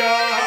Yeah.